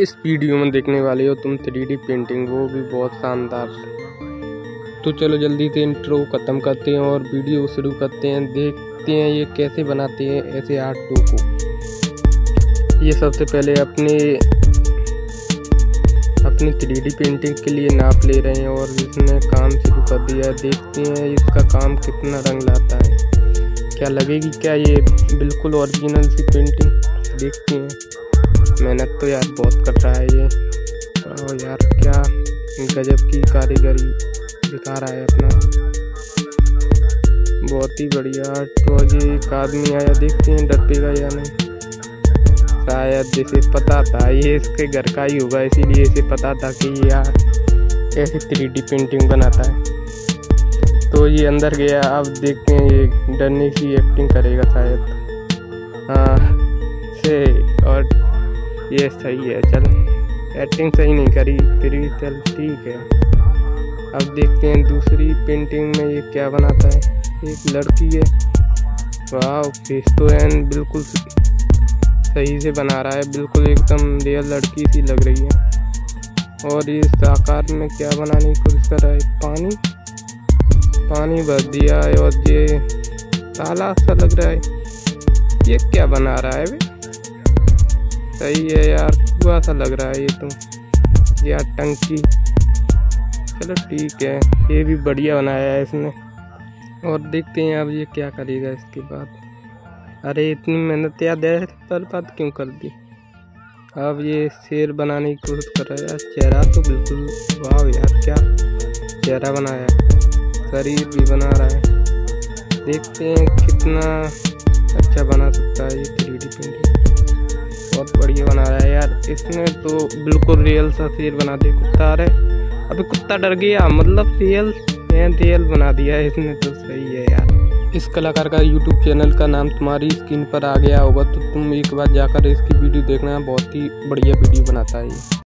इस वीडियो में देखने वाले हो तुम थ्री पेंटिंग वो भी बहुत शानदार। तो चलो जल्दी से इंट्रो ख़त्म करते हैं और वीडियो शुरू करते हैं। देखते हैं ये कैसे बनाते हैं ऐसे आर्ट टू को। ये सबसे पहले अपने, अपनी थ्री पेंटिंग के लिए नाप ले रहे हैं और इसने काम शुरू कर दिया है। देखते हैं इसका काम कितना रंग लाता है। क्या लगेगी क्या ये बिल्कुल ओरिजिनल सी पेंटिंग देखते हैं। मेहनत तो यार बहुत कर रहा है ये। और यार क्या गजब की कारीगरी दिखा रहा है अपना। बहुत ही बढ़िया। तो ये एक आदमी आया, देखते हैं डर पेगा या नहीं। शायद जैसे पता था ये इसके घर का ही होगा, इसीलिए इसे पता था कि यार ऐसी थ्री डी पेंटिंग बनाता है। तो ये अंदर गया, अब देखते हैं ये डरने की एक्टिंग करेगा शायद। हाँ से और ये सही है, चल। एक्टिंग सही नहीं करी, फिर भी चल, ठीक है। अब देखते हैं दूसरी पेंटिंग में ये क्या बनाता है। एक लड़की है। वाह फेस तो एन बिल्कुल सही से बना रहा है। बिल्कुल एकदम रियल लड़की सी लग रही है। और ये आकार में क्या बनाने की कोशिश कर रहा है? पानी? पानी भर दिया है और ये ताला सा लग रहा है। ये क्या बना रहा है भाई सही है यार कुआ सा लग रहा है ये तो। यार, टंकी। चलो ठीक है, ये भी बढ़िया बनाया है इसने। और देखते हैं अब ये क्या करेगा इसके बाद। अरे, इतनी मेहनत याद है बर्बाद क्यों कर दी? अब ये शेर बनाने की कोशिश कर रहा है चेहरा तो बिल्कुल, वाह यार, क्या चेहरा बनाया शरीर भी बना रहा है। देखते हैं कितना अच्छा बना सकता है ये थ्री डी पेंटिंग। बहुत बढ़िया बना रहा है यार। इसने तो बिल्कुल रियल सा शेर बना दिया, कुत्ता अरे अभी कुत्ता डर गया मतलब रियल रियल बना दिया इसने तो सही है यार। इस कलाकार का यूट्यूब चैनल का नाम तुम्हारी स्क्रीन पर आ गया होगा तो तुम एक बार जाकर इसकी वीडियो देखना, बहुत ही बढ़िया वीडियो बनाता है